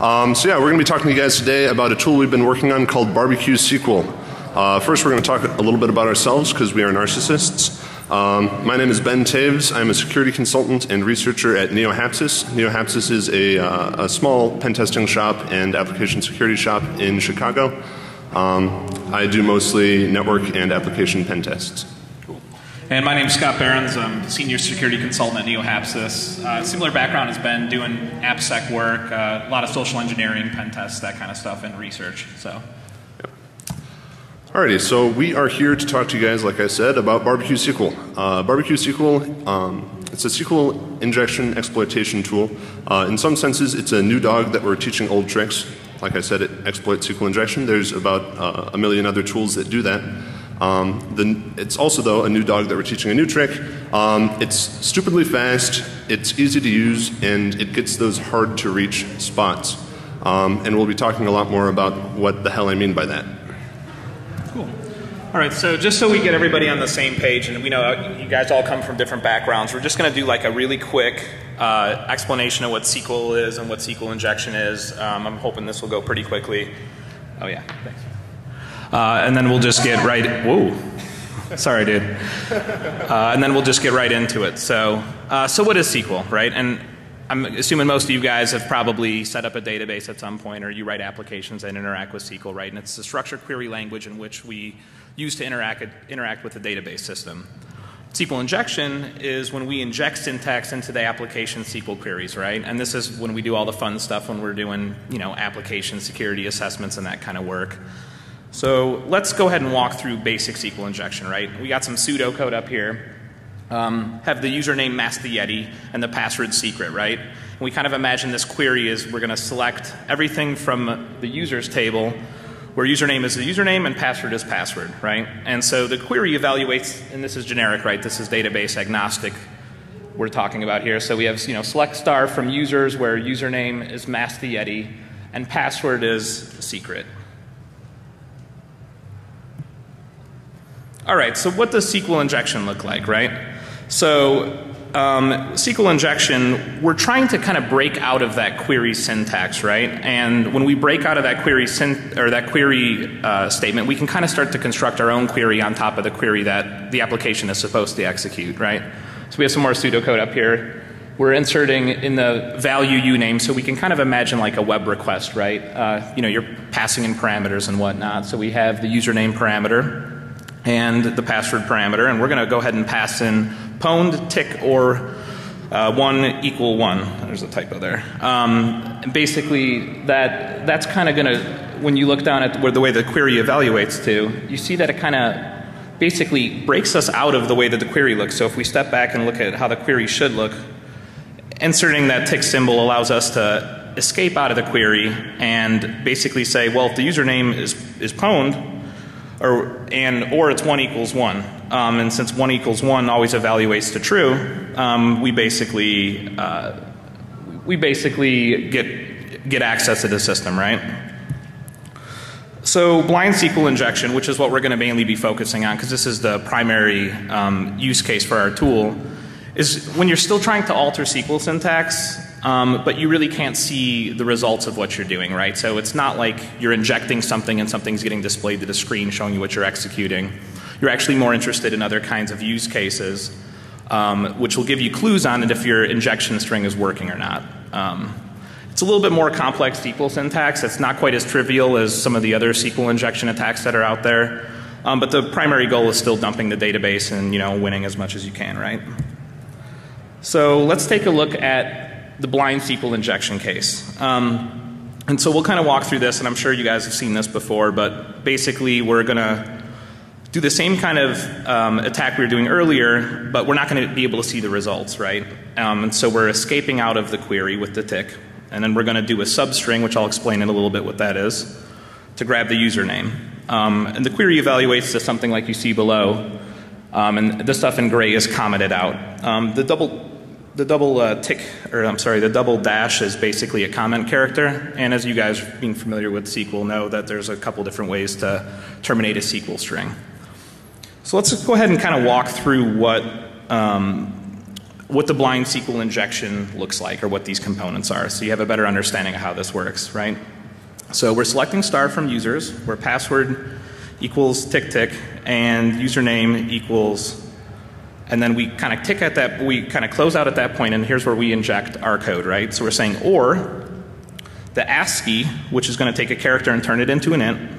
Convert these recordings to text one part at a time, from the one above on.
Um, so yeah, we're going to be talking to you guys today about a tool we've been working on called Barbecue SQL. Uh, first, we're going to talk a little bit about ourselves because we are narcissists. Um, my name is Ben Taves. I'm a security consultant and researcher at NeoHapsis. NeoHapsis is a, uh, a small pen testing shop and application security shop in Chicago. Um, I do mostly network and application pen tests. And my name is Scott Behrens. I'm senior security consultant at NeoHapsis. Uh, similar background has been doing AppSec work, uh, a lot of social engineering, pen tests, that kind of stuff, and research. So. Yep. Alrighty, so we are here to talk to you guys, like I said, about Barbecue SQL. Uh, Barbecue SQL, um, it's a SQL injection exploitation tool. Uh, in some senses, it's a new dog that we're teaching old tricks. Like I said, it exploits SQL injection. There's about uh, a million other tools that do that. Um, the, it's also, though, a new dog that we're teaching a new trick. Um, it's stupidly fast, it's easy to use, and it gets those hard to reach spots. Um, and we'll be talking a lot more about what the hell I mean by that. Cool. All right, so just so we get everybody on the same page, and we know you guys all come from different backgrounds, we're just going to do like a really quick uh, explanation of what SQL is and what SQL injection is. Um, I'm hoping this will go pretty quickly. Oh, yeah, thanks. Uh, and then we'll just get right. Whoa. Sorry, dude. Uh, and then we'll just get right into it. So, uh, so what is SQL, right? And I'm assuming most of you guys have probably set up a database at some point, or you write applications that interact with SQL, right? And it's a structured query language in which we use to interact interact with the database system. SQL injection is when we inject syntax into the application SQL queries, right? And this is when we do all the fun stuff when we're doing, you know, application security assessments and that kind of work. So let's go ahead and walk through basic SQL injection, right? We got some pseudocode up here. Um, have the username mask the Yeti and the password secret, right? And we kind of imagine this query is we're going to select everything from the users table where username is the username and password is password, right? And so the query evaluates, and this is generic, right? This is database agnostic we're talking about here. So we have, you know, select star from users where username is mask the Yeti and password is secret. All right, so what does SQL injection look like, right? So um, SQL injection, we're trying to kind of break out of that query syntax, right? And when we break out of that query or that query uh, statement, we can kind of start to construct our own query on top of the query that the application is supposed to execute, right? So we have some more pseudocode up here. We're inserting in the value uname, so we can kind of imagine like a web request, right? Uh, you know, you're passing in parameters and whatnot. So we have the username parameter, and the password parameter, and we're going to go ahead and pass in pwned tick or uh, one equal one. There's a typo there. Um, basically, that that's kind of going to when you look down at where the way the query evaluates to, you see that it kind of basically breaks us out of the way that the query looks. So if we step back and look at how the query should look, inserting that tick symbol allows us to escape out of the query and basically say, well, if the username is is pwned, or and or it's one equals one. Um, and since one equals one always evaluates to true, um, we basically uh, we basically get get access to the system, right? So blind SQL injection, which is what we're going to mainly be focusing on, because this is the primary um, use case for our tool, is when you're still trying to alter SQL syntax, um, but you really can't see the results of what you're doing, right? So it's not like you're injecting something and something's getting displayed to the screen showing you what you're executing. You're actually more interested in other kinds of use cases, um, which will give you clues on it if your injection string is working or not. Um, it's a little bit more complex SQL syntax. It's not quite as trivial as some of the other SQL injection attacks that are out there. Um, but the primary goal is still dumping the database and you know winning as much as you can, right? So let's take a look at the blind SQL injection case. Um, and so we'll kind of walk through this, and I'm sure you guys have seen this before, but basically we're going to do the same kind of um, attack we were doing earlier, but we're not going to be able to see the results, right? Um, and so we're escaping out of the query with the tick, and then we're going to do a substring, which I'll explain in a little bit what that is, to grab the username. Um, and the query evaluates to something like you see below, um, and the stuff in gray is commented out. Um, the double the double uh, tick, or I'm sorry, the double dash is basically a comment character. And as you guys being familiar with SQL know that there's a couple different ways to terminate a SQL string. So let's go ahead and kind of walk through what um, what the blind SQL injection looks like or what these components are so you have a better understanding of how this works, right? So we're selecting star from users where password equals tick tick and username equals and then we kind of tick at that we kind of close out at that point and here's where we inject our code, right? So we're saying or the ASCII which is going to take a character and turn it into an int,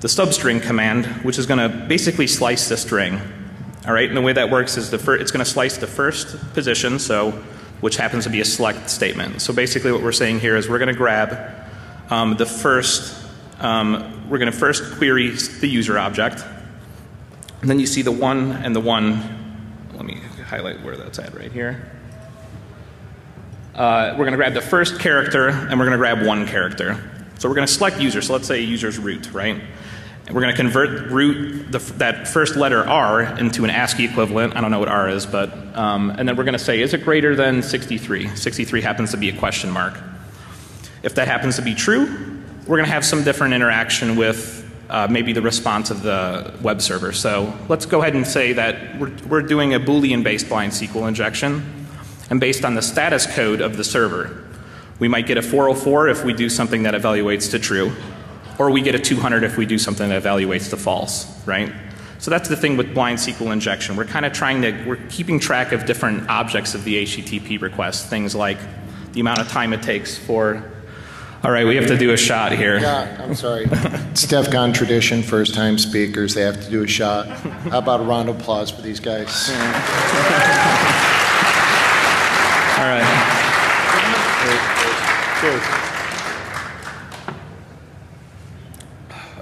the substring command which is going to basically slice the string all right, and the way that works is the it's going to slice the first position, so which happens to be a select statement. So basically, what we're saying here is we're going to grab um, the first. Um, we're going to first query the user object, and then you see the one and the one. Let me highlight where that's at right here. Uh, we're going to grab the first character, and we're going to grab one character. So we're going to select user. So let's say user's root, right? And we're going to convert root the, that first letter R into an ASCII equivalent. I don't know what R is, but um, and then we're going to say, is it greater than 63? 63 happens to be a question mark. If that happens to be true, we're going to have some different interaction with uh, maybe the response of the web server. So let's go ahead and say that we're, we're doing a Boolean based blind SQL injection, and based on the status code of the server, we might get a 404 if we do something that evaluates to true or we get a 200 if we do something that evaluates to false, right? So that's the thing with blind SQL injection. We're kind of trying to, we're keeping track of different objects of the HTTP request, things like the amount of time it takes for, all right, we have to do a shot here. Yeah, I'm sorry. it's DEF CON tradition, first time speakers, they have to do a shot. How about a round of applause for these guys? all right. Cheers.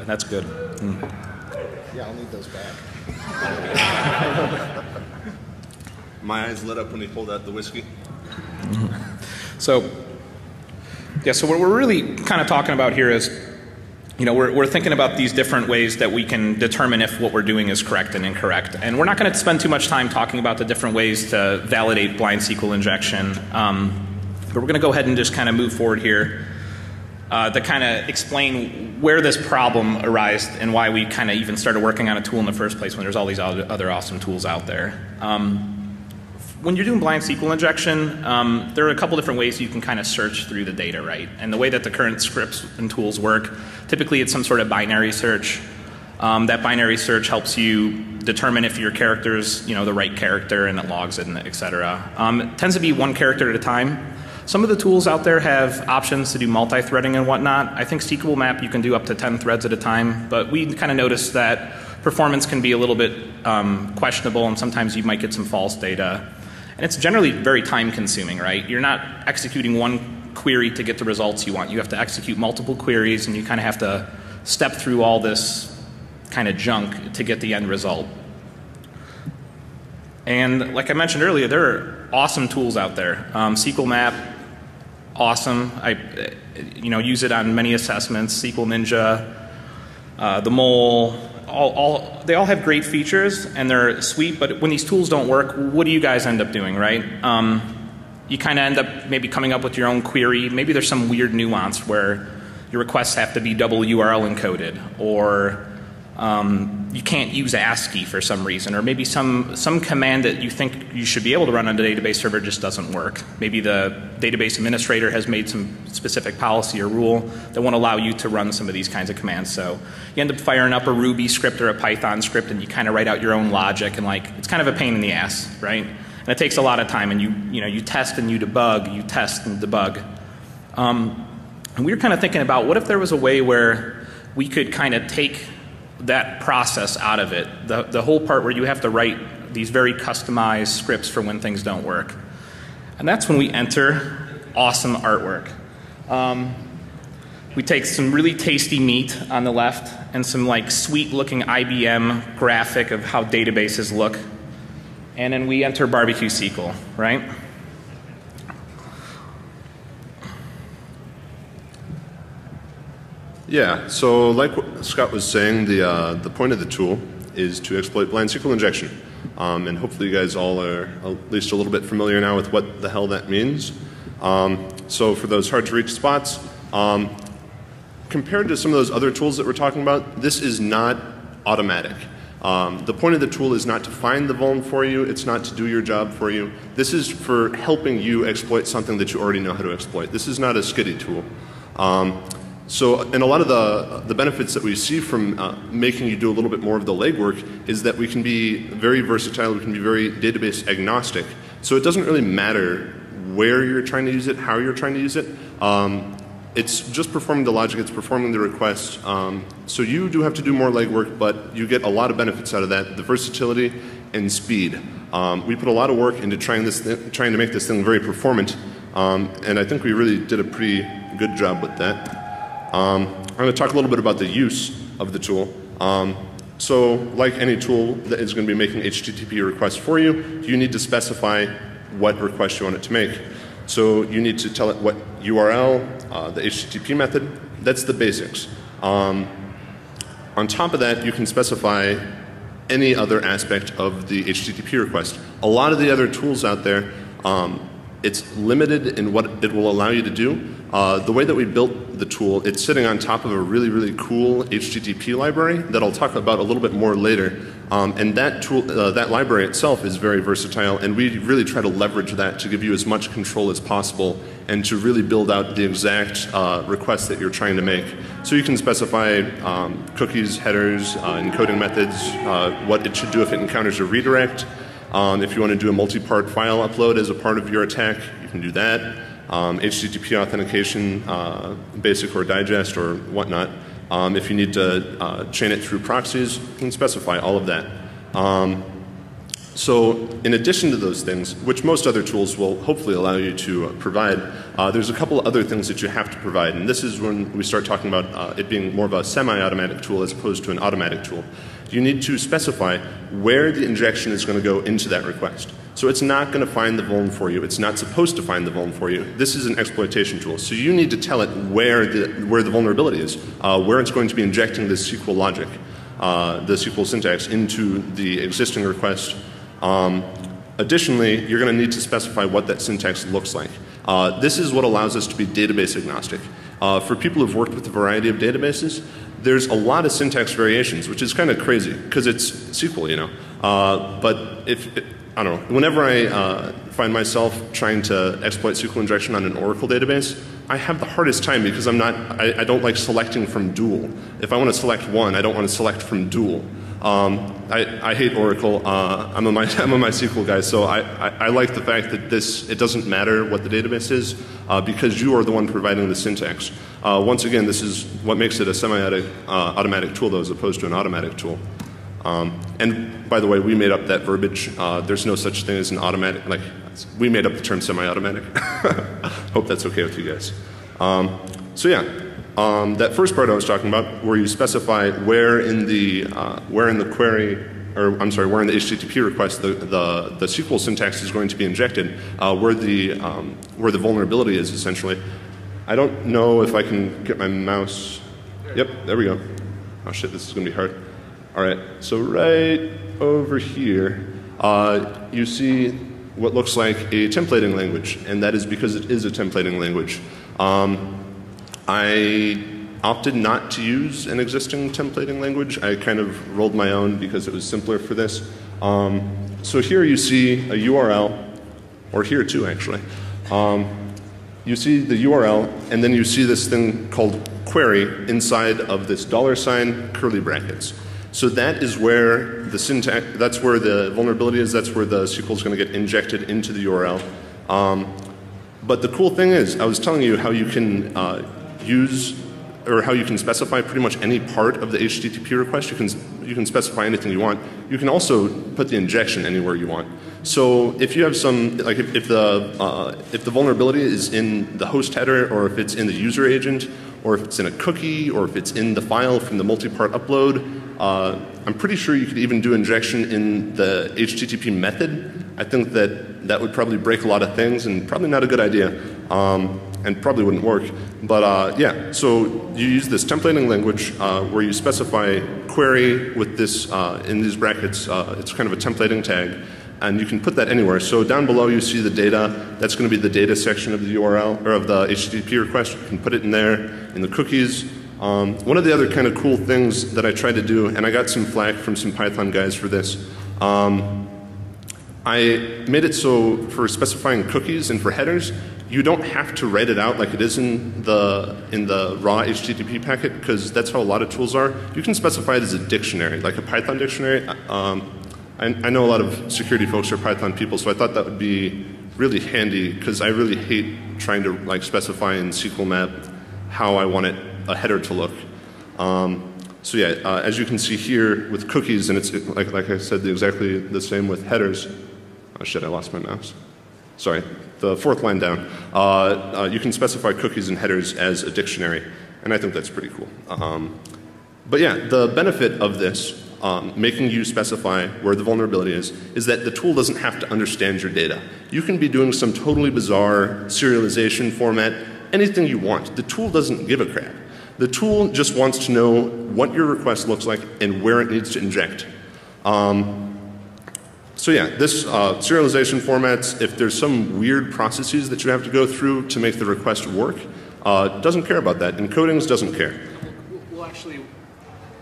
That's good. Mm. Yeah, I'll need those back. My eyes lit up when he pulled out the whiskey. So, yeah, so what we're really kind of talking about here is, you know, we're, we're thinking about these different ways that we can determine if what we're doing is correct and incorrect. And we're not going to spend too much time talking about the different ways to validate blind SQL injection. Um, but we're going to go ahead and just kind of move forward here uh, to kind of explain where this problem arose and why we kind of even started working on a tool in the first place when there's all these other awesome tools out there. Um, when you're doing blind SQL injection, um, there are a couple different ways you can kind of search through the data, right? And the way that the current scripts and tools work, typically it's some sort of binary search. Um, that binary search helps you determine if your character is, you know, the right character and it logs it, et cetera. Um, it tends to be one character at a time. Some of the tools out there have options to do multi-threading and whatnot. I think SQL Map you can do up to 10 threads at a time, but we kind of noticed that performance can be a little bit um, questionable and sometimes you might get some false data. And it's generally very time consuming, right? You're not executing one query to get the results you want. You have to execute multiple queries and you kind of have to step through all this kind of junk to get the end result. And like I mentioned earlier, there are awesome tools out there. Um, SQL Map, awesome. I, you know, use it on many assessments. SQL Ninja, uh, the Mole, all, all, they all have great features and they're sweet. But when these tools don't work, what do you guys end up doing, right? Um, you kind of end up maybe coming up with your own query. Maybe there's some weird nuance where your requests have to be double URL encoded, or um, you can't use ASCII for some reason, or maybe some, some command that you think you should be able to run on a database server just doesn't work. Maybe the database administrator has made some specific policy or rule that won't allow you to run some of these kinds of commands. So you end up firing up a Ruby script or a Python script and you kind of write out your own logic and like, it's kind of a pain in the ass, right? And it takes a lot of time and you, you know, you test and you debug, you test and debug. Um, and we were kind of thinking about what if there was a way where we could kind of take that process out of it. The, the whole part where you have to write these very customized scripts for when things don't work. And that's when we enter awesome artwork. Um, we take some really tasty meat on the left and some like sweet looking IBM graphic of how databases look. And then we enter barbecue SQL, right? Yeah, so like Scott was saying, the, uh, the point of the tool is to exploit blind SQL injection. Um, and hopefully you guys all are at least a little bit familiar now with what the hell that means. Um, so for those hard to reach spots, um, compared to some of those other tools that we're talking about, this is not automatic. Um, the point of the tool is not to find the vuln for you, it's not to do your job for you. This is for helping you exploit something that you already know how to exploit. This is not a skitty tool. So, and a lot of the, the benefits that we see from uh, making you do a little bit more of the legwork is that we can be very versatile, we can be very database agnostic. So it doesn't really matter where you're trying to use it, how you're trying to use it. Um, it's just performing the logic, it's performing the request. Um, so you do have to do more legwork, but you get a lot of benefits out of that, the versatility and speed. Um, we put a lot of work into trying, this trying to make this thing very performant, um, and I think we really did a pretty good job with that. Um, I'm going to talk a little bit about the use of the tool. Um, so like any tool that is going to be making HTTP requests for you, you need to specify what request you want it to make. So you need to tell it what URL, uh, the HTTP method, that's the basics. Um, on top of that, you can specify any other aspect of the HTTP request. A lot of the other tools out there, um, it's limited in what it will allow you to do. Uh, the way that we built the tool, it's sitting on top of a really, really cool HTTP library that I'll talk about a little bit more later. Um, and that tool, uh, that library itself is very versatile, and we really try to leverage that to give you as much control as possible and to really build out the exact uh, request that you're trying to make. So you can specify um, cookies, headers, uh, encoding methods, uh, what it should do if it encounters a redirect. Um, if you want to do a multi-part file upload as a part of your attack, you can do that um, HTTP authentication, uh, basic or digest or whatnot. Um, if you need to uh, chain it through proxies, you can specify all of that. Um, so in addition to those things, which most other tools will hopefully allow you to uh, provide, uh, there's a couple other things that you have to provide. And this is when we start talking about uh, it being more of a semi-automatic tool as opposed to an automatic tool. You need to specify where the injection is going to go into that request. So it's not going to find the vuln for you. It's not supposed to find the vuln for you. This is an exploitation tool. So you need to tell it where the, where the vulnerability is, uh, where it's going to be injecting the SQL logic, uh, the SQL syntax into the existing request. Um, additionally, you're going to need to specify what that syntax looks like. Uh, this is what allows us to be database agnostic. Uh, for people who've worked with a variety of databases, there's a lot of syntax variations, which is kind of crazy because it's SQL, you know. Uh, but if, I don't know, whenever I uh, find myself trying to exploit SQL injection on an Oracle database, I have the hardest time because I'm not, I, I don't like selecting from dual. If I want to select one, I don't want to select from dual. Um, I, I, hate Oracle. Uh, I'm, a My, I'm a MySQL guy, so I, I, I, like the fact that this, it doesn't matter what the database is uh, because you are the one providing the syntax. Uh, once again, this is what makes it a semi-automatic uh, tool though as opposed to an automatic tool. Um, and by the way, we made up that verbiage. Uh, there's no such thing as an automatic, like, we made up the term semi-automatic. Hope that's okay with you guys. Um, so yeah, um, that first part I was talking about, where you specify where in the, uh, where in the query, or I'm sorry, where in the HTTP request the, the, the SQL syntax is going to be injected, uh, where, the, um, where the vulnerability is essentially. I don't know if I can get my mouse. Yep, there we go. Oh shit, this is going to be hard. All right, so right over here, uh, you see what looks like a templating language, and that is because it is a templating language. Um, I opted not to use an existing templating language. I kind of rolled my own because it was simpler for this. Um, so here you see a URL, or here too actually. Um, you see the URL, and then you see this thing called query inside of this dollar sign curly brackets. So that is where the syntax, that's where the vulnerability is, that's where the SQL is going to get injected into the URL. Um, but the cool thing is, I was telling you how you can uh, use or how you can specify pretty much any part of the HTTP request. You can, you can specify anything you want. You can also put the injection anywhere you want. So if you have some, like if, if the, uh, if the vulnerability is in the host header or if it's in the user agent or if it's in a cookie or if it's in the file from the multi-part upload, uh, I'm pretty sure you could even do injection in the HTTP method. I think that that would probably break a lot of things and probably not a good idea um, and probably wouldn't work. But uh, yeah, so you use this templating language uh, where you specify query with this uh, in these brackets. Uh, it's kind of a templating tag. And you can put that anywhere. So down below you see the data. That's going to be the data section of the URL or of the HTTP request. You can put it in there. In the cookies, Um, one of the other kind of cool things that I tried to do, and I got some flack from some Python guys for this, um, I made it so for specifying cookies and for headers, you don't have to write it out like it is in the in the raw HTTP packet because that's how a lot of tools are. You can specify it as a dictionary, like a Python dictionary. Um, I, I, know a lot of security folks are Python people, so I thought that would be really handy because I really hate trying to like specify in SQL map how I want it a header to look. Um, so yeah, uh, as you can see here with cookies, and it's like, like I said, exactly the same with headers. Oh shit, I lost my mouse. Sorry, the fourth line down. Uh, uh, you can specify cookies and headers as a dictionary, and I think that's pretty cool. Um, but yeah, the benefit of this, um, making you specify where the vulnerability is, is that the tool doesn't have to understand your data. You can be doing some totally bizarre serialization format, anything you want. The tool doesn't give a crap. The tool just wants to know what your request looks like and where it needs to inject. Um, so yeah, this uh, serialization formats, if there's some weird processes that you have to go through to make the request work, uh, doesn't care about that. Encodings doesn't care. We'll actually,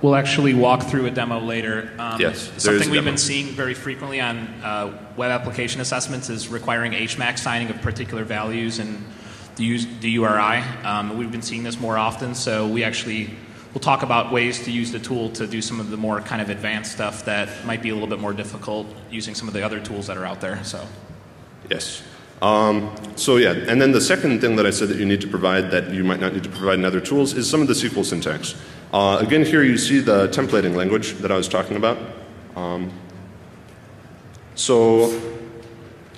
we'll actually walk through a demo later. Um, yes, something we've been seeing very frequently on uh, web application assessments is requiring HMAC signing of particular values and the, the URI. Um, we've been seeing this more often, so we actually will talk about ways to use the tool to do some of the more kind of advanced stuff that might be a little bit more difficult using some of the other tools that are out there. So, yes. Um, so yeah, and then the second thing that I said that you need to provide that you might not need to provide in other tools is some of the SQL syntax. Uh, again, here you see the templating language that I was talking about. Um, so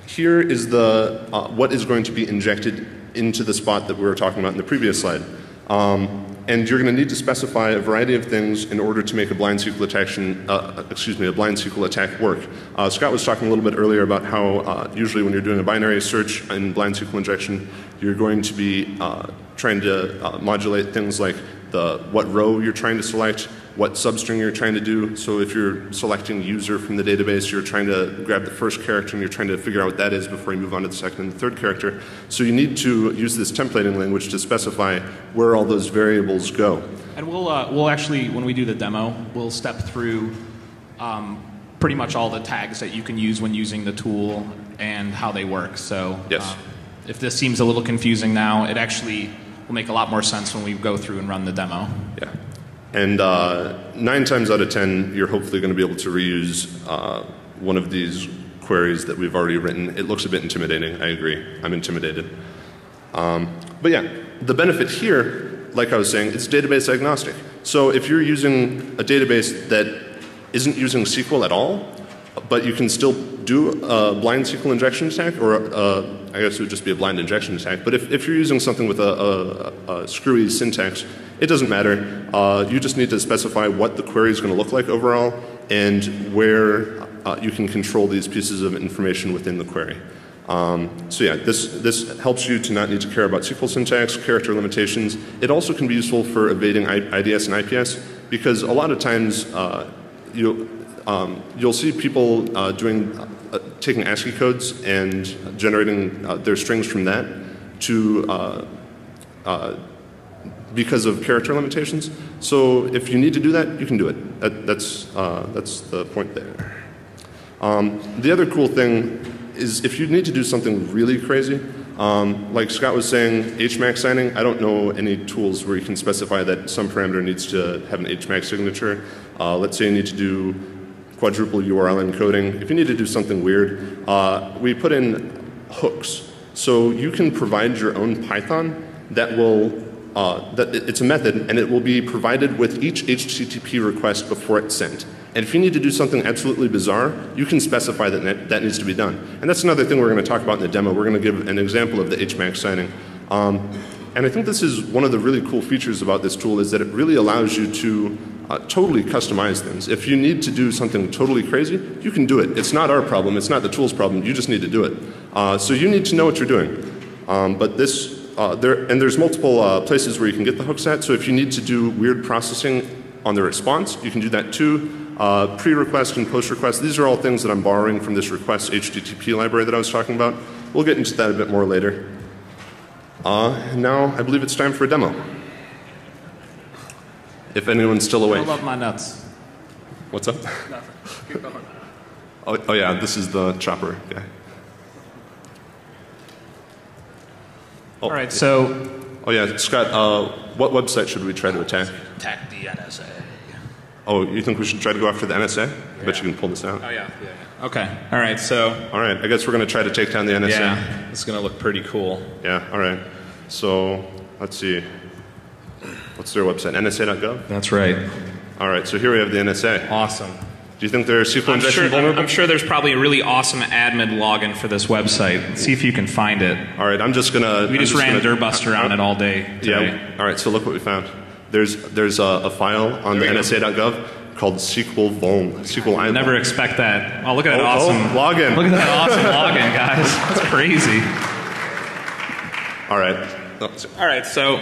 here is the uh, what is going to be injected into the spot that we were talking about in the previous slide. Um, and you're going to need to specify a variety of things in order to make a blind SQL attack, uh, excuse me, a blind SQL attack work. Uh, Scott was talking a little bit earlier about how uh, usually when you're doing a binary search in blind SQL injection, you're going to be uh, trying to uh, modulate things like the what row you're trying to select, what substring you're trying to do. So if you're selecting user from the database, you're trying to grab the first character and you're trying to figure out what that is before you move on to the second and the third character. So you need to use this templating language to specify where all those variables go. And we'll, uh, we'll actually, when we do the demo, we'll step through um, pretty much all the tags that you can use when using the tool and how they work. So yes. Uh, if this seems a little confusing now, it actually will make a lot more sense when we go through and run the demo. Yeah. And uh, nine times out of ten, you're hopefully going to be able to reuse uh, one of these queries that we've already written. It looks a bit intimidating. I agree. I'm intimidated. Um, but yeah, the benefit here, like I was saying, it's database agnostic. So if you're using a database that isn't using SQL at all, but you can still do a blind SQL injection attack, or uh, I guess it would just be a blind injection attack. But if, if you're using something with a, a, a screwy syntax, it doesn't matter. Uh, you just need to specify what the query is going to look like overall and where uh, you can control these pieces of information within the query. Um, so yeah, this, this helps you to not need to care about SQL syntax, character limitations. It also can be useful for evading IDS and IPS because a lot of times uh, you, um, you'll see people uh, doing, uh, taking ASCII codes and generating uh, their strings from that to because of character limitations. So if you need to do that, you can do it. That, that's, uh, that's the point there. Um, the other cool thing is if you need to do something really crazy, um, like Scott was saying, HMAC signing, I don't know any tools where you can specify that some parameter needs to have an HMAC signature. Uh, let's say you need to do quadruple URL encoding. If you need to do something weird, uh, we put in hooks. So you can provide your own Python that will uh, that it's a method and it will be provided with each HTTP request before it's sent. And if you need to do something absolutely bizarre, you can specify that that needs to be done. And that's another thing we're going to talk about in the demo. We're going to give an example of the HMAC signing. Um, and I think this is one of the really cool features about this tool is that it really allows you to uh, totally customize things. If you need to do something totally crazy, you can do it. It's not our problem. It's not the tool's problem. You just need to do it. Uh, so you need to know what you're doing. Um, but this uh, there, and there's multiple uh, places where you can get the hooks at. So if you need to do weird processing on the response, you can do that too. Uh, pre-request and post-request, these are all things that I'm borrowing from this request HTTP library that I was talking about. We'll get into that a bit more later. Uh, now I believe it's time for a demo. if anyone's still awake. I love my nuts. What's up? Oh, oh yeah, this is the chopper guy. All right, so Oh yeah, Scott. Uh, what website should we try to attack? Attack the NSA. Oh, you think we should try to go after the NSA? I bet you can pull this out. oh yeah, yeah. Okay. All right. So All right, I guess we're going to try to take down the NSA. yeah, it's gonna look pretty cool. Yeah, all right. So let's see. What's their website? NSA.gov? That's right. All right, so here we have the NSA. Awesome. Do you think they're SQL I'm injection sure, vulnerable? I'm sure there's probably a really awesome admin login for this website. See if you can find it. All right, I'm just gonna. We I'm just ran gonna, Dirtbuster on it all day today. Yeah. All right, so look what we found. There's there's a, a file on the There we go. NSA.gov called SQL Vuln. SQL I Never expect that. Oh, look at that Oh, oh awesome oh, login. Look at that awesome login, guys. That's crazy. All right. Oh, all right, so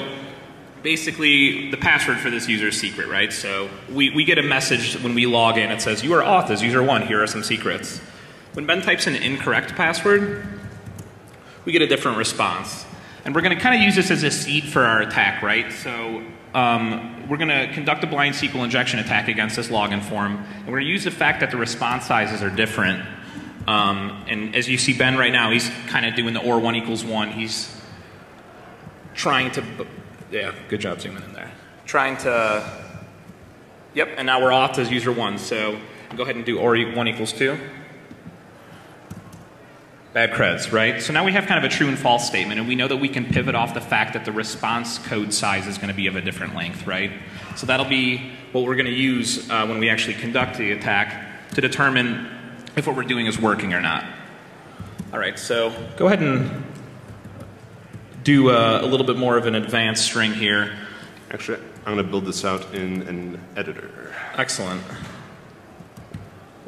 basically the password for this user is secret, right? So we, we get a message when we log in. It says, you are auth as user one. Here are some secrets. When Ben types an incorrect password, we get a different response. And we're going to kind of use this as a seed for our attack, right? So um, we're going to conduct a blind SQL injection attack against this login form. And we're going to use the fact that the response sizes are different. Um, and as you see Ben right now, he's kind of doing the or one equals one. He's trying to, yeah, good job zooming in there. Trying to, yep, and now we're off as user one. So go ahead and do or one equals two. Bad creds, right? So now we have kind of a true and false statement, and we know that we can pivot off the fact that the response code size is going to be of a different length, right? So that'll be what we're going to use uh, when we actually conduct the attack to determine if what we're doing is working or not. All right, so go ahead and do uh, a little bit more of an advanced string here. Actually, I'm going to build this out in an editor. Excellent.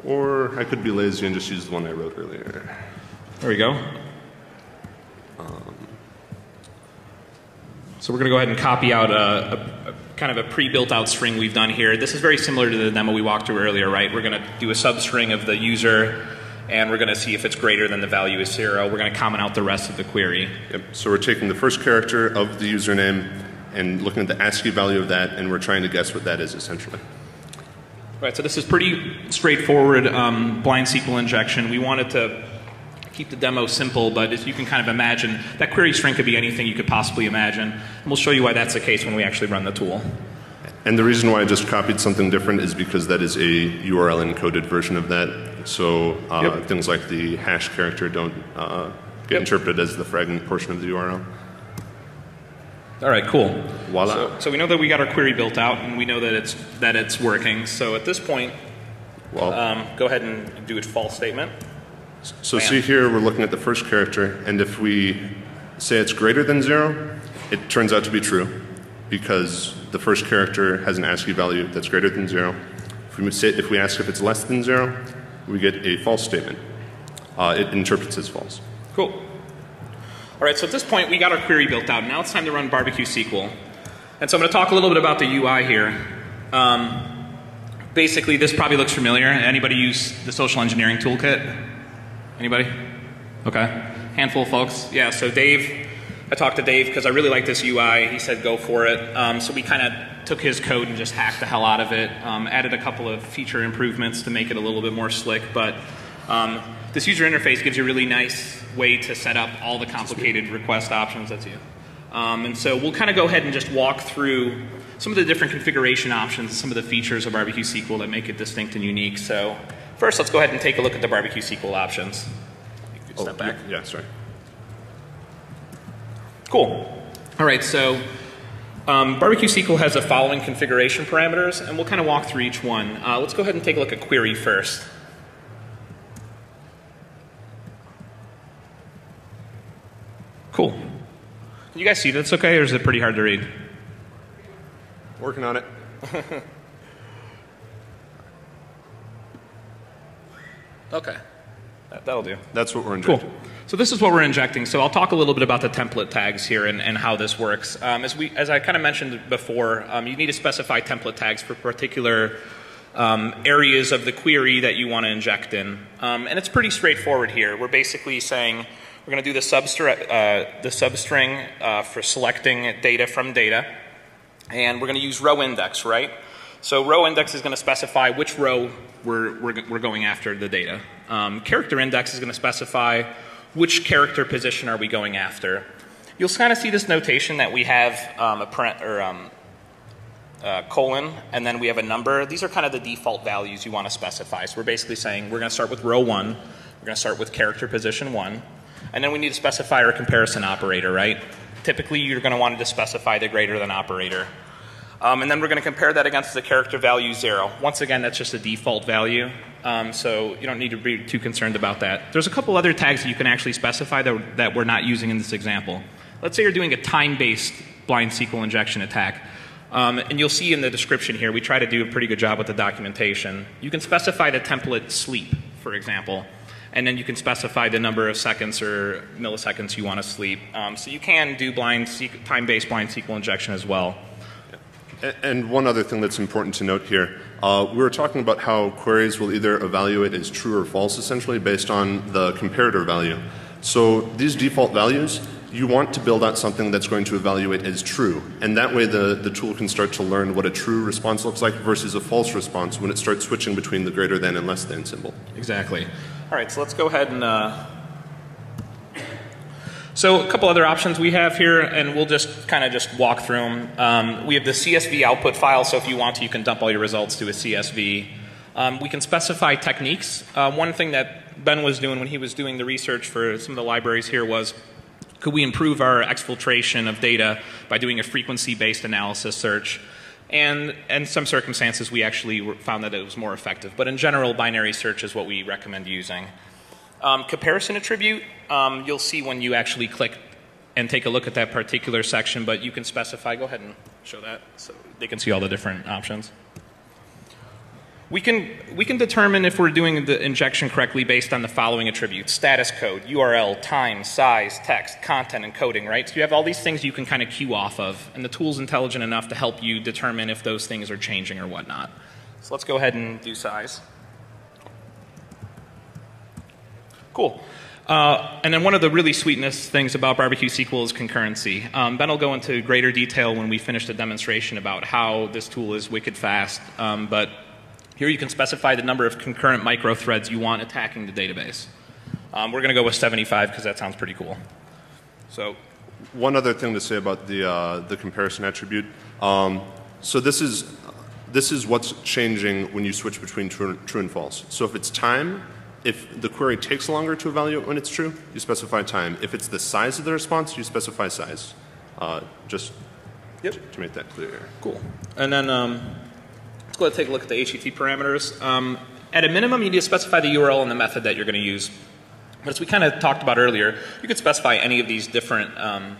Or I could be lazy and just use the one I wrote earlier. There we go. So we're going to go ahead and copy out a, a, a kind of a pre-built out string we've done here. This is very similar to the demo we walked through earlier, right? We're going to do a substring of the user, and we're going to see if it's greater than the value is zero. We're going to comment out the rest of the query. Yep. So we're taking the first character of the username and looking at the ASCII value of that, and we're trying to guess what that is essentially. Right, so this is pretty straightforward um, blind SQL injection. We wanted to keep the demo simple, but as you can kind of imagine, that query string could be anything you could possibly imagine. And we'll show you why that's the case when we actually run the tool. And the reason why I just copied something different is because that is a URL encoded version of that. So uh, Yep. things like the hash character don't uh, get Yep. interpreted as the fragment portion of the URL. All right, cool. Voila. So, so we know that we got our query built out, and we know that it's that it's working. So at this point, Well, um, go ahead and do a false statement. so bam. see here, we're looking at the first character, and if we say it's greater than zero, it turns out to be true because the first character has an ASCII value that's greater than zero. If we, say, if we ask if it's less than zero, we get a false statement. Uh, it interprets as false. Cool. All right, so at this point, we got our query built out. Now it's time to run barbecue SQL. And so I'm going to talk a little bit about the UI here. Um, basically, this probably looks familiar. Anybody use the social engineering toolkit? Anybody? Okay. Handful of folks. Yeah, so Dave, I talked to Dave because I really like this UI. He said go for it. Um, so we kind of took his code and just hacked the hell out of it. Um, added a couple of feature improvements to make it a little bit more slick. But um, this user interface gives you a really nice way to set up all the complicated request options. That's you. Um, and so we'll kind of go ahead and just walk through some of the different configuration options, some of the features of barbecue SQL that make it distinct and unique. So first, let's go ahead and take a look at the barbecue SQL options. You could step back. Yeah, sorry. Cool. All right, so um, Barbecue SQL has the following configuration parameters, and we'll kind of walk through each one. Uh, let's go ahead and take a look at query first. Cool. Can you guys see that's okay, or is it pretty hard to read? Working on it. Okay. That, that'll do. That's what we're Cool. So this is what we're injecting. So I'll talk a little bit about the template tags here and, and how this works. Um, as, we, as I kind of mentioned before, um, you need to specify template tags for particular um, areas of the query that you want to inject in. Um, and it's pretty straightforward here. We're basically saying we're going to do the, uh, the substring uh, for selecting data from data. And we're going to use row index, right? So row index is going to specify which row we're, we're, we're going after the data. Um, character index is going to specify which character position are we going after. You'll kind of see this notation that we have um, a parent, or um, uh, colon, and then we have a number. These are kind of the default values you want to specify. So we're basically saying we're going to start with row one, we're going to start with character position one, and then we need to specify our comparison operator, right? Typically, you're going to want to specify the greater than operator. Um, and then we're going to compare that against the character value zero. Once again, that's just a default value, um, so you don't need to be too concerned about that. There's a couple other tags that you can actually specify that, that we're not using in this example. Let's say you're doing a time-based blind SQL injection attack. Um, and you'll see in the description here, we try to do a pretty good job with the documentation. You can specify the template sleep, for example, and then you can specify the number of seconds or milliseconds you want to sleep. Um, so you can do blind time-based blind SQL injection as well. And one other thing that's important to note here, uh, we were talking about how queries will either evaluate as true or false essentially based on the comparator value. So these default values, you want to build out something that's going to evaluate as true. And that way the, the tool can start to learn what a true response looks like versus a false response when it starts switching between the greater than and less than symbol. Exactly. All right, so let's go ahead and uh, so a couple other options we have here, and we'll just kind of just walk through them. Um, we have the CSV output file, so if you want to, you can dump all your results to a CSV. Um, we can specify techniques. Uh, one thing that Ben was doing when he was doing the research for some of the libraries here was could we improve our exfiltration of data by doing a frequency-based analysis search? And in some circumstances, we actually found that it was more effective. But in general, binary search is what we recommend using. Um, comparison attribute, um, you'll see when you actually click and take a look at that particular section, but you can specify, go ahead and show that so they can see all the different options. We can, we can determine if we're doing the injection correctly based on the following attributes status code, URL, time, size, text, content, and coding, right? So you have all these things you can kind of queue off of, and the tool's intelligent enough to help you determine if those things are changing or whatnot. So let's go ahead and do size. Cool. Uh, and then one of the really sweetest things about barbecue SQL is concurrency. Um, ben will go into greater detail when we finish the demonstration about how this tool is wicked fast. Um, but here you can specify the number of concurrent micro threads you want attacking the database. Um, we're going to go with 75 because that sounds pretty cool. So, one other thing to say about the uh, the comparison attribute. Um, so this is this is what's changing when you switch between true, true and false. So if it's time, if the query takes longer to evaluate when it's true, you specify time. If it's the size of the response, you specify size. Uh, just yep. to make that clear. Cool. And then um, let's go ahead and take a look at the HTTP parameters. Um, at a minimum, you need to specify the URL and the method that you're going to use. But as we kind of talked about earlier, you could specify any of these different um,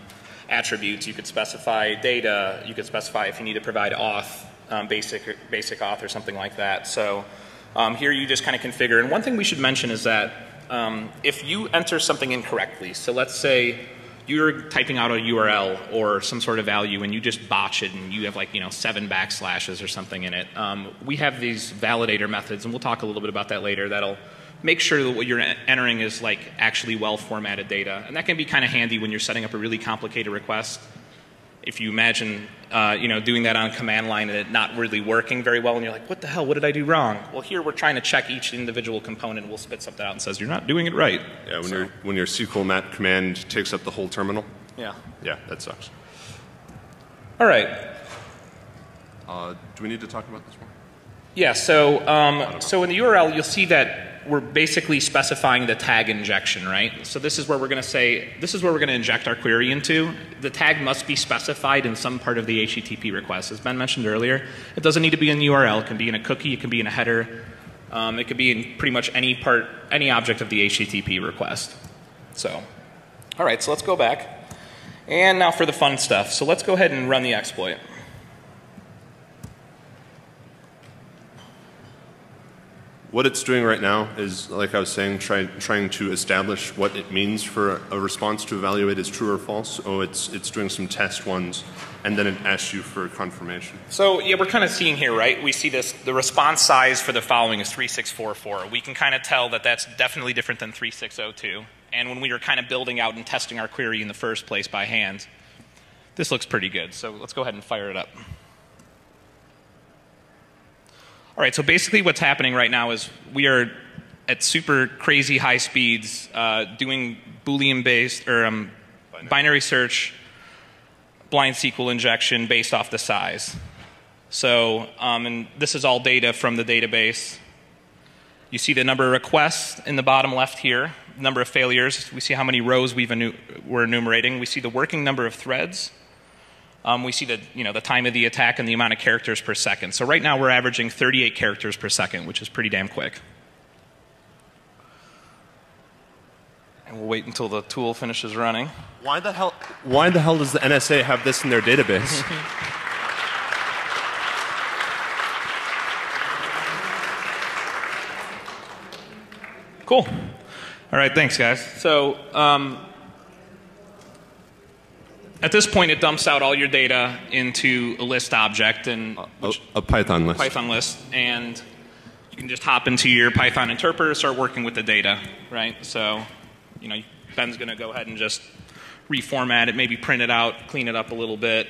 attributes. You could specify data. You could specify if you need to provide auth, um, basic, basic auth or something like that. So um, here you just kind of configure. And one thing we should mention is that um, if you enter something incorrectly, so let's say you're typing out a URL or some sort of value and you just botch it and you have like, you know, seven backslashes or something in it, um, we have these validator methods, and we'll talk a little bit about that later, that'll make sure that what you're entering is like actually well formatted data. And that can be kind of handy when you're setting up a really complicated request if you imagine, uh, you know, doing that on command line and it not really working very well, and you're like, what the hell, what did I do wrong? Well, here we're trying to check each individual component, and we'll spit something out and says, you're not doing it right. Yeah, when, so. your when your SQL mat command takes up the whole terminal. Yeah. Yeah, that sucks. All right. Uh, do we need to talk about this one? Yeah, so, um, so in the URL, you'll see that we're basically specifying the tag injection, right? So this is where we're going to say, this is where we're going to inject our query into. The tag must be specified in some part of the HTTP request. As Ben mentioned earlier, it doesn't need to be in the URL. It can be in a cookie. It can be in a header. Um, it could be in pretty much any part, any object of the HTTP request. So, all right, so let's go back. And now for the fun stuff. So let's go ahead and run the exploit. What it's doing right now is, like I was saying, try, trying to establish what it means for a response to evaluate as true or false. Oh, it's, it's doing some test ones, and then it asks you for confirmation. So, yeah, we're kind of seeing here, right? We see this, the response size for the following is 3644. We can kind of tell that that's definitely different than 3602. And when we were kind of building out and testing our query in the first place by hand, this looks pretty good. So let's go ahead and fire it up. All right, so basically what's happening right now is we are at super crazy high speeds uh, doing Boolean based or um, binary. binary search, blind SQL injection based off the size. So, um, and this is all data from the database. You see the number of requests in the bottom left here, number of failures. We see how many rows we've enu we're enumerating. We see the working number of threads. Um, we see the, you know, the time of the attack and the amount of characters per second. So right now we're averaging 38 characters per second, which is pretty damn quick. And we'll wait until the tool finishes running. Why the hell, why the hell does the NSA have this in their database? cool. All right, thanks, guys. So um, at this point, it dumps out all your data into a list object and a, a, Python list. Python list, and you can just hop into your Python interpreter, start working with the data, right? So, you know, Ben's going to go ahead and just reformat it, maybe print it out, clean it up a little bit.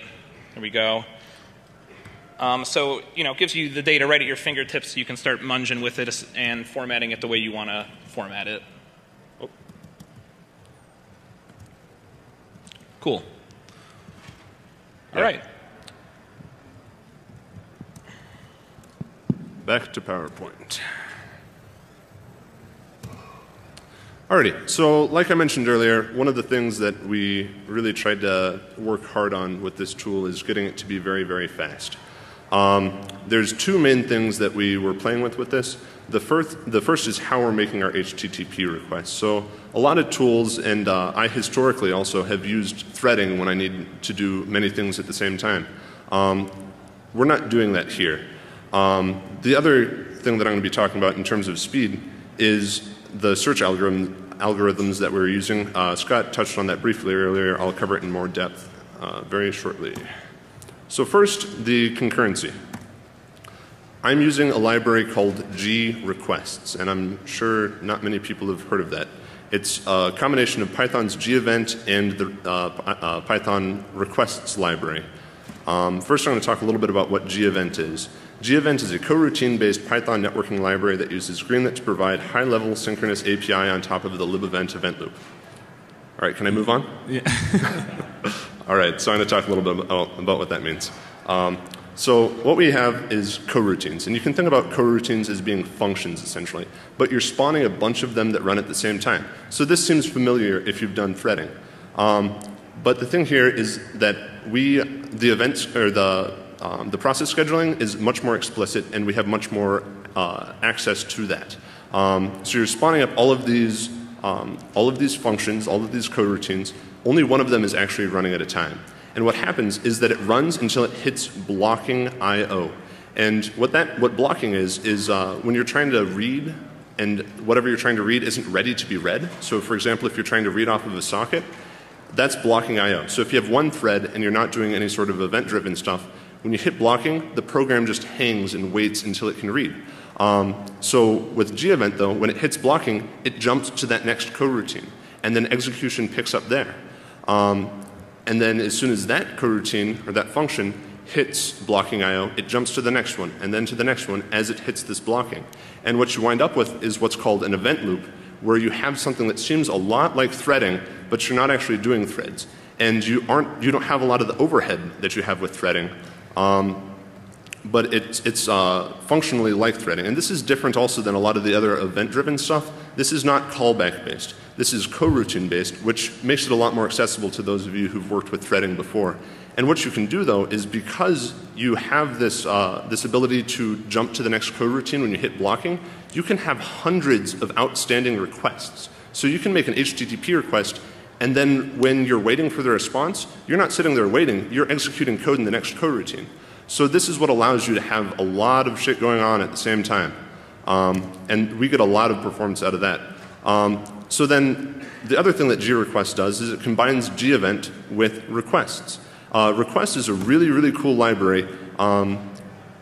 There we go. Um, so, you know, it gives you the data right at your fingertips so you can start munging with it and formatting it the way you want to format it. Oh. Cool. All right. Back to PowerPoint. Alrighty, so like I mentioned earlier, one of the things that we really tried to work hard on with this tool is getting it to be very, very fast. Um, there's two main things that we were playing with with this. The first, the first is how we're making our HTTP requests. So a lot of tools, and uh, I historically also have used threading when I need to do many things at the same time. Um, we're not doing that here. Um, the other thing that I'm going to be talking about in terms of speed is the search algorithm, algorithms that we're using. Uh, Scott touched on that briefly earlier. I'll cover it in more depth uh, very shortly. So first, the concurrency. I'm using a library called G-Requests, and I'm sure not many people have heard of that. It's a combination of Python's G-Event and the uh, uh, Python requests library. Um, first, I'm going to talk a little bit about what G-Event is. G-Event is a coroutine-based Python networking library that uses Greenlit to provide high-level synchronous API on top of the libevent event loop. All right, can I move on? Yeah. All right, so I'm going to talk a little bit about, about what that means. Um, so what we have is coroutines, and you can think about coroutines as being functions essentially, but you're spawning a bunch of them that run at the same time. So this seems familiar if you've done threading. Um, but the thing here is that we, the events or the um, the process scheduling is much more explicit, and we have much more uh, access to that. Um, so you're spawning up all of these um, all of these functions, all of these coroutines. Only one of them is actually running at a time. And what happens is that it runs until it hits blocking I/O. And what that what blocking is is uh, when you're trying to read and whatever you're trying to read isn't ready to be read. So, for example, if you're trying to read off of a socket, that's blocking I/O. So if you have one thread and you're not doing any sort of event-driven stuff, when you hit blocking, the program just hangs and waits until it can read. Um, so with G-Event, though, when it hits blocking, it jumps to that next coroutine, and then execution picks up there. Um, and then as soon as that coroutine or that function hits blocking I/O, it jumps to the next one and then to the next one as it hits this blocking. And what you wind up with is what's called an event loop, where you have something that seems a lot like threading, but you're not actually doing threads, and you aren't you don't have a lot of the overhead that you have with threading. Um, but it's, it's uh, functionally like threading. And this is different also than a lot of the other event-driven stuff. This is not callback-based. This is coroutine-based, which makes it a lot more accessible to those of you who've worked with threading before. And what you can do, though, is because you have this, uh, this ability to jump to the next coroutine when you hit blocking, you can have hundreds of outstanding requests. So you can make an HTTP request, and then when you're waiting for the response, you're not sitting there waiting, you're executing code in the next coroutine. So this is what allows you to have a lot of shit going on at the same time. Um, and we get a lot of performance out of that. Um, so then the other thing that gRequest does is it combines gEvent with requests. Uh, request is a really, really cool library. Um,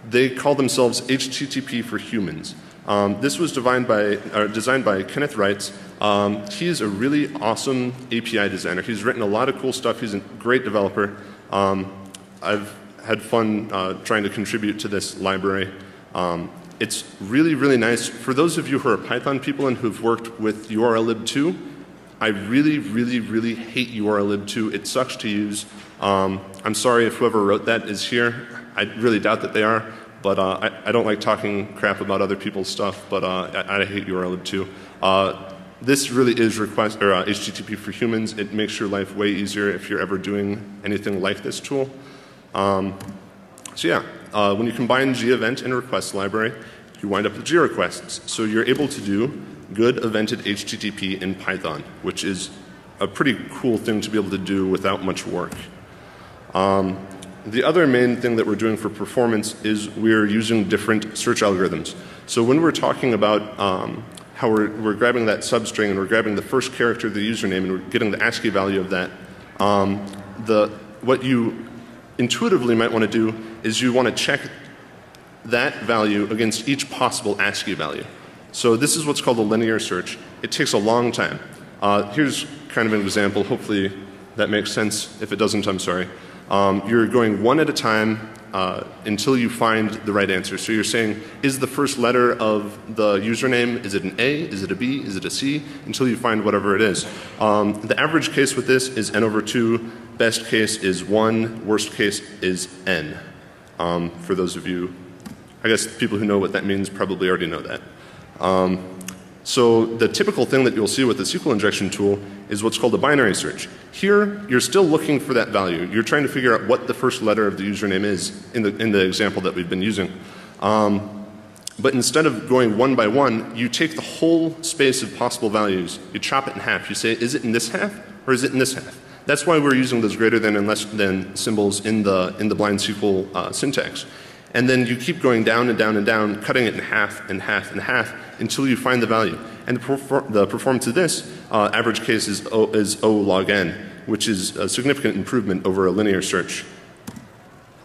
they call themselves HTTP for humans. Um, this was designed by, designed by Kenneth Wrights. Um, he's a really awesome API designer. He's written a lot of cool stuff. He's a great developer. Um, I've had fun uh, trying to contribute to this library. Um, it's really, really nice. For those of you who are Python people and who've worked with URLlib2, I really, really, really hate URLlib2. It sucks to use. Um, I'm sorry if whoever wrote that is here. I really doubt that they are, but uh, I, I, don't like talking crap about other people's stuff, but uh, I, I, hate URLlib2. Uh, this really is request, or, HTTP uh, for humans. It makes your life way easier if you're ever doing anything like this tool. Um, so yeah, uh, when you combine gEvent and request library, you wind up with gRequests. So you're able to do good evented HTTP in Python, which is a pretty cool thing to be able to do without much work. Um, the other main thing that we're doing for performance is we're using different search algorithms. So when we're talking about um, how we're, we're, grabbing that substring and we're grabbing the first character of the username and we're getting the ASCII value of that, um, the, what you intuitively might want to do is you want to check that value against each possible ASCII value. So this is what's called a linear search. It takes a long time. Uh, here's kind of an example. Hopefully that makes sense. If it doesn't, I'm sorry. Um, you're going one at a time uh, until you find the right answer. So you're saying, is the first letter of the username, is it an A, is it a B, is it a C, until you find whatever it is. Um, the average case with this is n over 2, best case is 1, worst case is n. Um, for those of you, I guess people who know what that means probably already know that. Um, so the typical thing that you'll see with the SQL injection tool is what's called a binary search. Here, you're still looking for that value. You're trying to figure out what the first letter of the username is in the, in the example that we've been using. Um, but instead of going one by one, you take the whole space of possible values, you chop it in half. You say, is it in this half or is it in this half? That's why we're using those greater than and less than symbols in the, in the blind SQL uh, syntax. And then you keep going down and down and down, cutting it in half and half and half until you find the value. And the, perfor the performance of this uh, average case is o, is o log n, which is a significant improvement over a linear search.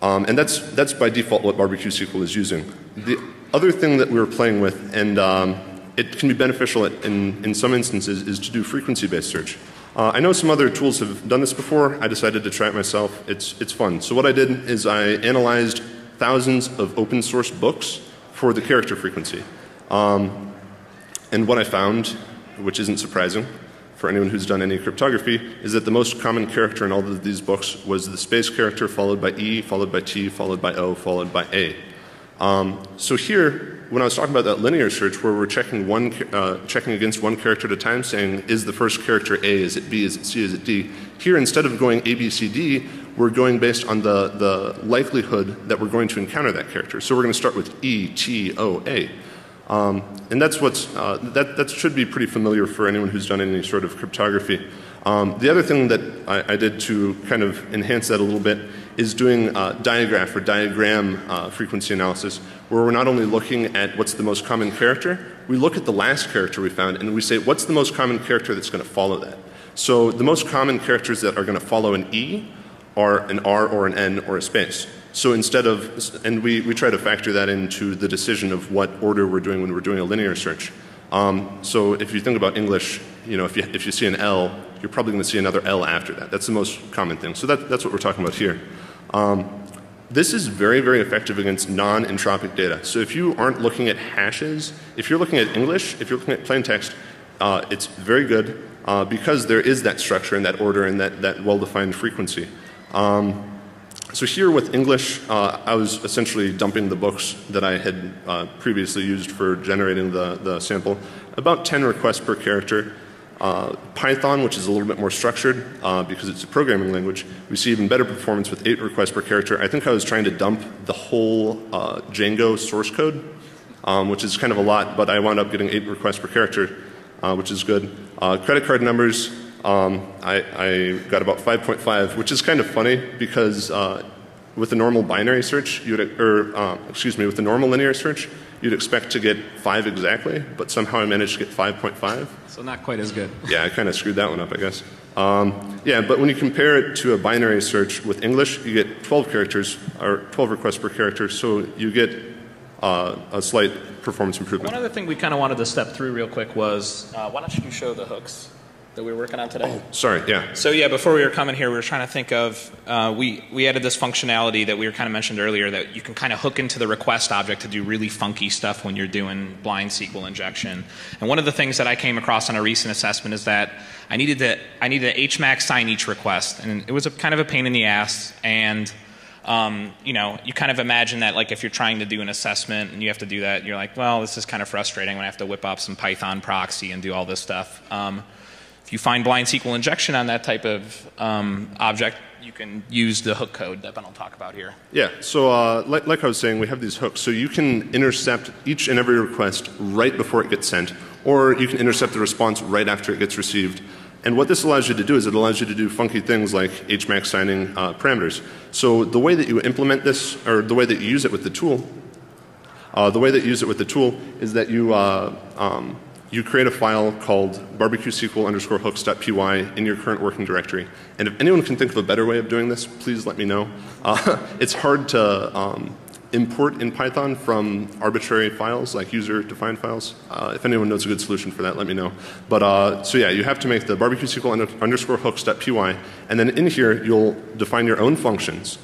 Um, and that's, that's by default what Barbecue SQL is using. The other thing that we were playing with, and um, it can be beneficial in, in some instances, is to do frequency based search. Uh, I know some other tools have done this before. I decided to try it myself. It's, it's fun. So, what I did is I analyzed thousands of open source books for the character frequency. Um, and what I found, which isn't surprising for anyone who's done any cryptography, is that the most common character in all of these books was the space character followed by E, followed by T, followed by O, followed by A. Um, so here, when I was talking about that linear search where we're checking, one, uh, checking against one character at a time, saying, is the first character A, is it B, is it C, is it D? Here, instead of going A, B, C, D, we're going based on the, the likelihood that we're going to encounter that character. So we're going to start with E, T, O, A. Um, and that's what's, uh, that, that should be pretty familiar for anyone who's done any sort of cryptography. Um, the other thing that I, I, did to kind of enhance that a little bit is doing uh, diagraph or diagram uh, frequency analysis, where we're not only looking at what's the most common character, we look at the last character we found and we say, what's the most common character that's going to follow that? So the most common characters that are going to follow an E are an R or an N or a space. So instead of, and we, we try to factor that into the decision of what order we're doing when we're doing a linear search. Um, so if you think about English, you know, if you, if you see an L, you're probably going to see another L after that. That's the most common thing. So that, that's what we're talking about here. Um, this is very, very effective against non-entropic data. So if you aren't looking at hashes, if you're looking at English, if you're looking at plain text, uh, it's very good uh, because there is that structure and that order and that, that well-defined frequency. Um, so here with English, uh, I was essentially dumping the books that I had uh, previously used for generating the, the sample. About 10 requests per character. Uh, Python, which is a little bit more structured uh, because it's a programming language, we see even better performance with 8 requests per character. I think I was trying to dump the whole uh, Django source code, um, which is kind of a lot, but I wound up getting 8 requests per character, uh, which is good. credit card numbers, um, I, I, got about 5.5, which is kind of funny because uh, with a normal binary search, you'd, or uh, excuse me, with a normal linear search, you'd expect to get 5 exactly, but somehow I managed to get 5.5. So not quite as good. Yeah, I kind of screwed that one up, I guess. Um, yeah, but when you compare it to a binary search with English, you get 12 characters, or 12 requests per character, so you get uh, a slight performance improvement. One other thing we kind of wanted to step through real quick was, uh, why don't you show the hooks? That we were working on today. Sorry, yeah. So yeah, before we were coming here, we were trying to think of uh, we we added this functionality that we were kind of mentioned earlier that you can kind of hook into the request object to do really funky stuff when you're doing blind SQL injection. And one of the things that I came across on a recent assessment is that I needed to I needed an HMAC sign each request, and it was a kind of a pain in the ass. And um, you know, you kind of imagine that like if you're trying to do an assessment and you have to do that, you're like, well, this is kind of frustrating when I have to whip up some Python proxy and do all this stuff. Um, you find blind SQL injection on that type of um, object, you can use the hook code that Ben will talk about here. Yeah, so uh, like, like I was saying, we have these hooks. So you can intercept each and every request right before it gets sent, or you can intercept the response right after it gets received. And what this allows you to do is it allows you to do funky things like HMAC signing uh, parameters. So the way that you implement this, or the way that you use it with the tool, uh, the way that you use it with the tool is that you uh, um, you create a file called barbecuesql underscore hooks.py in your current working directory. And if anyone can think of a better way of doing this, please let me know. Uh, it's hard to um, import in Python from arbitrary files like user defined files. Uh, if anyone knows a good solution for that, let me know. But uh, so yeah, you have to make the barbecuesql under, underscore hooks.py, and then in here you'll define your own functions.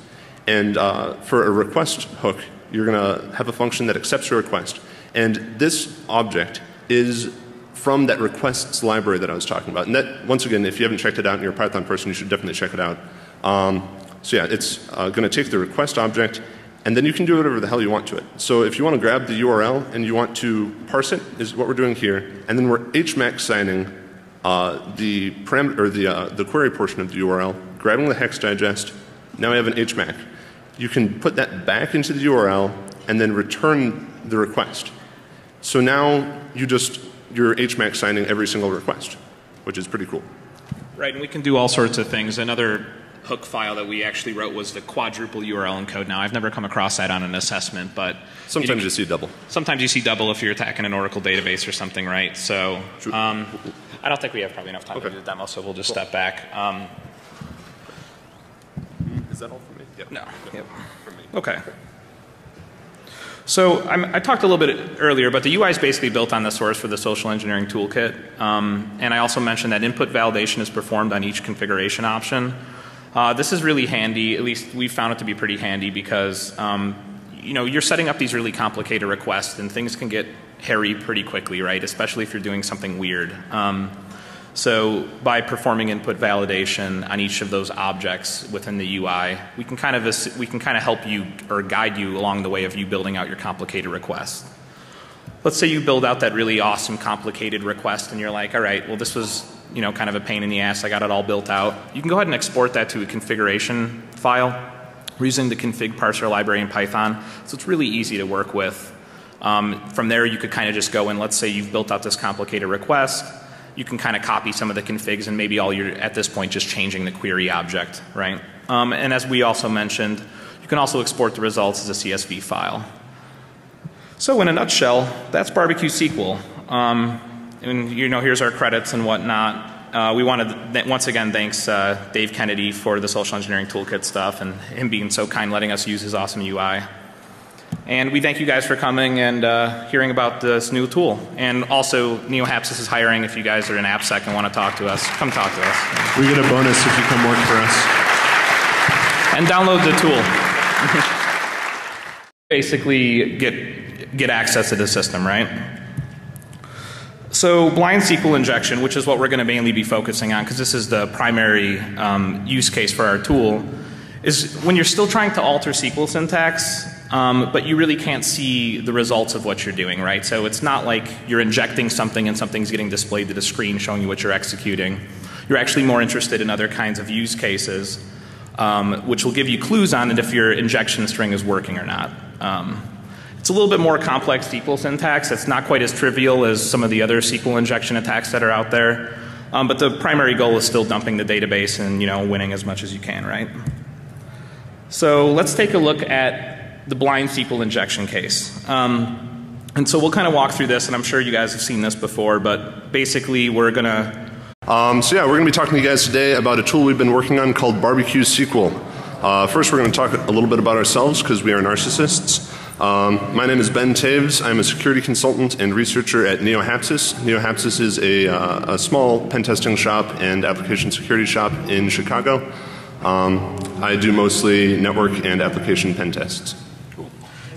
And uh, for a request hook, you're going to have a function that accepts your request. And this object is from that requests library that I was talking about. And that, once again, if you haven't checked it out and you're a Python person, you should definitely check it out. Um, so yeah, it's uh, going to take the request object, and then you can do whatever the hell you want to it. So if you want to grab the URL and you want to parse it, is what we're doing here, and then we're HMAC signing uh, the parameter or the uh, the query portion of the URL, grabbing the hex digest. Now we have an HMAC. You can put that back into the URL and then return the request. So now you just, you're HMAC signing every single request, which is pretty cool. Right, and we can do all sorts of things. Another hook file that we actually wrote was the quadruple URL encode. Now, I've never come across that on an assessment, but sometimes you, you see double. Sometimes you see double if you're attacking an Oracle database or something, right? So, um, I don't think we have probably enough time okay. to do the demo, so we'll just cool. step back. Um, Is that all for me? Yep. No. Yep. Okay. So I'm, i talked a little bit earlier, but the UI is basically built on the source for the social engineering toolkit. Um, and I also mentioned that input validation is performed on each configuration option. Uh, this is really handy, at least we found it to be pretty handy because um, you know, you're setting up these really complicated requests and things can get hairy pretty quickly, right? Especially if you're doing something weird. Um, so by performing input validation on each of those objects within the UI, we can kind of we can kind of help you or guide you along the way of you building out your complicated request. Let's say you build out that really awesome complicated request and you're like, all right, well this was you know kind of a pain in the ass. I got it all built out. You can go ahead and export that to a configuration file. We're using the config parser library in Python, so it's really easy to work with. Um, from there, you could kind of just go and let's say you've built out this complicated request you can kind of copy some of the configs and maybe all you're at this point just changing the query object, right? Um, and as we also mentioned, you can also export the results as a CSV file. So in a nutshell, that's barbecue SQL. Um, and you know, here's our credits and whatnot. Uh, we wanted, th once again, thanks uh, Dave Kennedy for the social engineering toolkit stuff and him being so kind letting us use his awesome UI. And we thank you guys for coming and uh, hearing about this new tool. And also, NeoHapsys is hiring if you guys are in AppSec and want to talk to us. Come talk to us. We get a bonus if you come work for us. And download the tool. Basically, get, get access to the system, right? So blind SQL injection, which is what we're going to mainly be focusing on because this is the primary um, use case for our tool, is when you're still trying to alter SQL syntax, um, but you really can't see the results of what you're doing, right? So it's not like you're injecting something and something's getting displayed to the screen showing you what you're executing. You're actually more interested in other kinds of use cases, um, which will give you clues on it if your injection string is working or not. Um, it's a little bit more complex SQL syntax. It's not quite as trivial as some of the other SQL injection attacks that are out there. Um, but the primary goal is still dumping the database and you know winning as much as you can, right? So let's take a look at the blind SQL injection case. Um, and so we'll kind of walk through this, and I'm sure you guys have seen this before, but basically we're going to. Um, so yeah, we're going to be talking to you guys today about a tool we've been working on called Barbecue SQL. Uh, first, we're going to talk a little bit about ourselves because we are narcissists. Um, my name is Ben Taves. I'm a security consultant and researcher at NeoHapsis. NeoHapsis is a, uh, a small pen testing shop and application security shop in Chicago. Um, I do mostly network and application pen tests.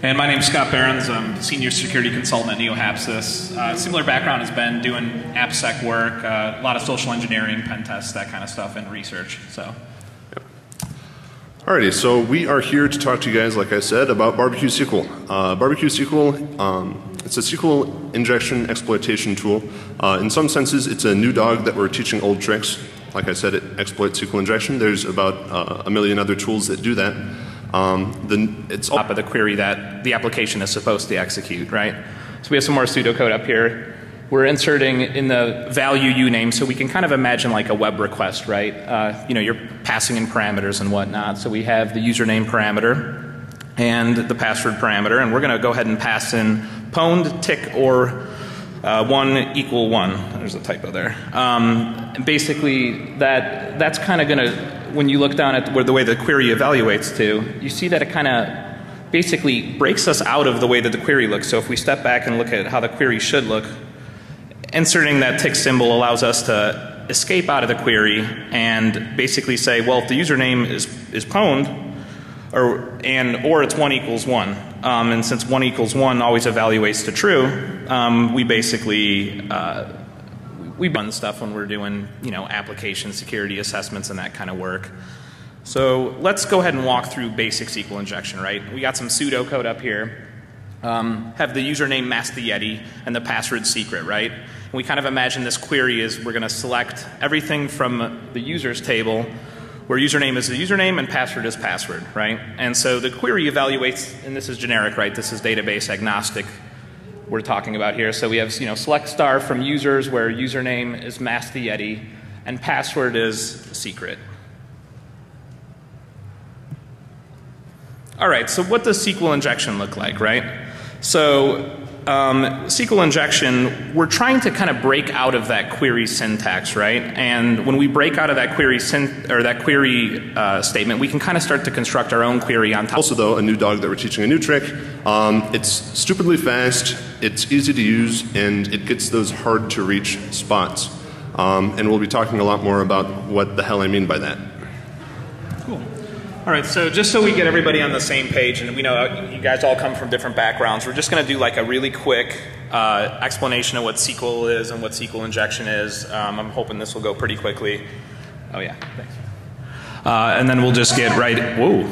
And my name is Scott Behrens. I'm senior security consultant at NeoHapsis. Uh, similar background has been doing AppSec work, uh, a lot of social engineering, pen tests, that kind of stuff, and research. So. Alrighty, so we are here to talk to you guys, like I said, about Barbecue SQL. Uh, Barbecue SQL, um, it's a SQL injection exploitation tool. Uh, in some senses, it's a new dog that we're teaching old tricks. Like I said, it exploits SQL injection. There's about uh, a million other tools that do that. Um, the, it's top of the query that the application is supposed to execute, right? So we have some more pseudocode up here. We're inserting in the value uname, so we can kind of imagine like a web request, right? Uh, you know, you're passing in parameters and whatnot. So we have the username parameter and the password parameter, and we're going to go ahead and pass in pwned, tick, or uh, one equal one. There's a typo there. Um, basically, that that's kind of going to, when you look down at where the way the query evaluates to, you see that it kind of basically breaks us out of the way that the query looks. So if we step back and look at how the query should look, inserting that tick symbol allows us to escape out of the query and basically say, well, if the username is, is pwned, or, and, or it's 1 equals 1. Um, and since 1 equals 1 always evaluates to true, um, we basically uh, we run stuff when we're doing you know application security assessments and that kind of work. So let's go ahead and walk through basic SQL injection, right? We got some pseudocode up here. Um, have the username mask the Yeti and the password secret, right? And we kind of imagine this query is we're going to select everything from the users table where username is the username and password is password, right? And so the query evaluates, and this is generic, right? This is database agnostic we're talking about here. So we have, you know, select star from users where username is mask the Yeti and password is secret. All right, so what does SQL injection look like, right? So um, SQL injection, we're trying to kind of break out of that query syntax, right? And when we break out of that query or that query uh, statement, we can kind of start to construct our own query on top. Also, though, a new dog that we're teaching a new trick. Um, it's stupidly fast, it's easy to use, and it gets those hard to reach spots. Um, and we'll be talking a lot more about what the hell I mean by that. All right, so just so we get everybody on the same page, and we know uh, you guys all come from different backgrounds, we're just going to do like a really quick uh, explanation of what SQL is and what SQL injection is. Um, I'm hoping this will go pretty quickly. Oh yeah, thanks. Uh, and then we'll just get right. Whoa,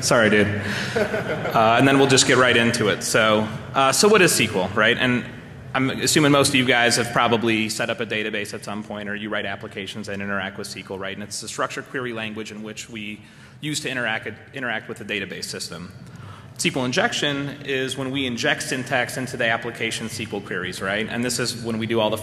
sorry, dude. Uh, and then we'll just get right into it. So, uh, so what is SQL, right? And I'm assuming most of you guys have probably set up a database at some point, or you write applications that interact with SQL, right? And it's a structured query language in which we use to interact, interact with the database system. SQL injection is when we inject syntax into the application SQL queries, right? And this is when we do all the